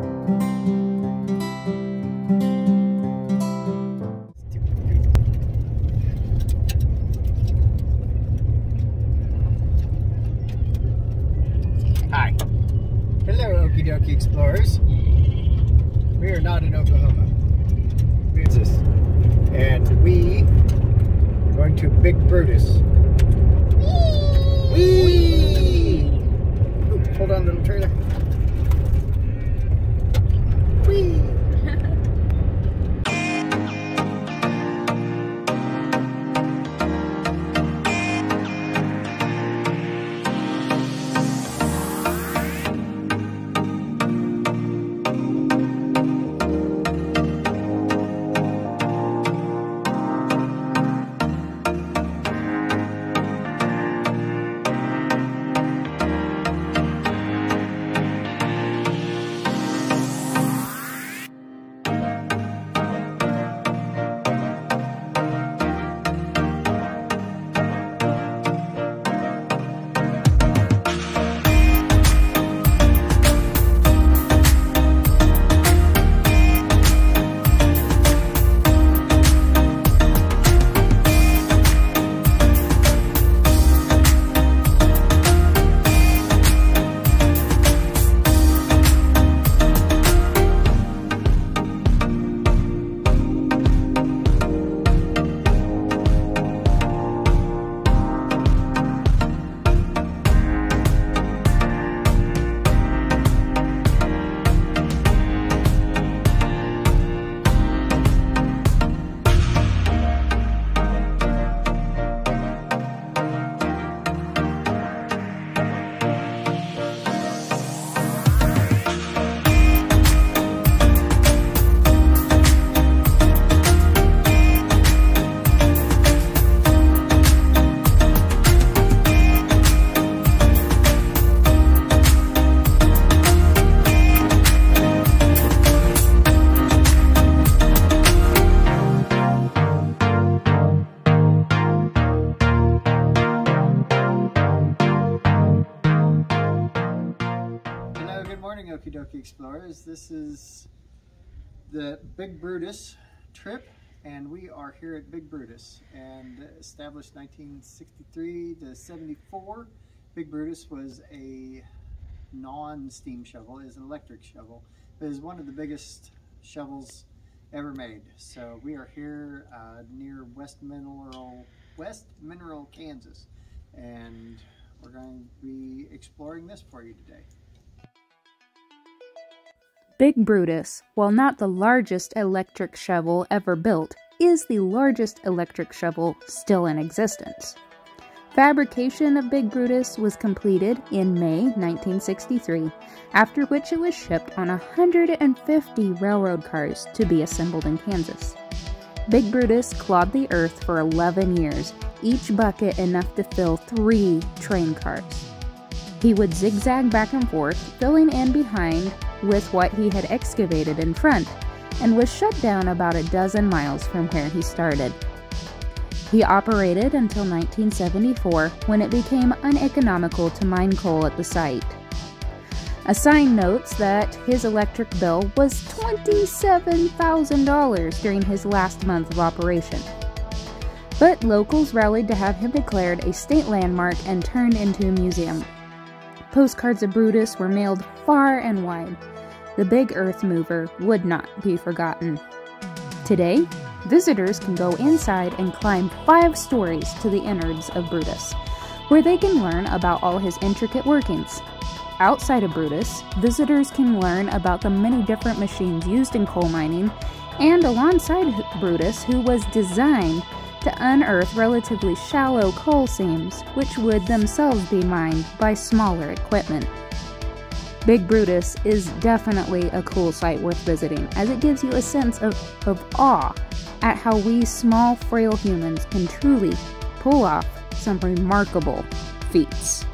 Hi. Explorers. This is the Big Brutus trip, and we are here at Big Brutus. And established 1963 to 74, Big Brutus was a non-steam shovel, is an electric shovel, but is one of the biggest shovels ever made. So we are here uh, near West Mineral, West Mineral, Kansas, and we're going to be exploring this for you today. Big Brutus, while not the largest electric shovel ever built, is the largest electric shovel still in existence. Fabrication of Big Brutus was completed in May 1963, after which it was shipped on 150 railroad cars to be assembled in Kansas. Big Brutus clawed the earth for 11 years, each bucket enough to fill three train cars. He would zigzag back and forth, filling in behind with what he had excavated in front, and was shut down about a dozen miles from where he started. He operated until 1974 when it became uneconomical to mine coal at the site. A sign notes that his electric bill was $27,000 during his last month of operation. But locals rallied to have him declared a state landmark and turned into a museum. Postcards of Brutus were mailed far and wide. The big earth mover would not be forgotten. Today, visitors can go inside and climb five stories to the innards of Brutus, where they can learn about all his intricate workings. Outside of Brutus, visitors can learn about the many different machines used in coal mining, and alongside Brutus, who was designed to unearth relatively shallow coal seams, which would themselves be mined by smaller equipment. Big Brutus is definitely a cool site worth visiting, as it gives you a sense of, of awe at how we small, frail humans can truly pull off some remarkable feats.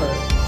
First.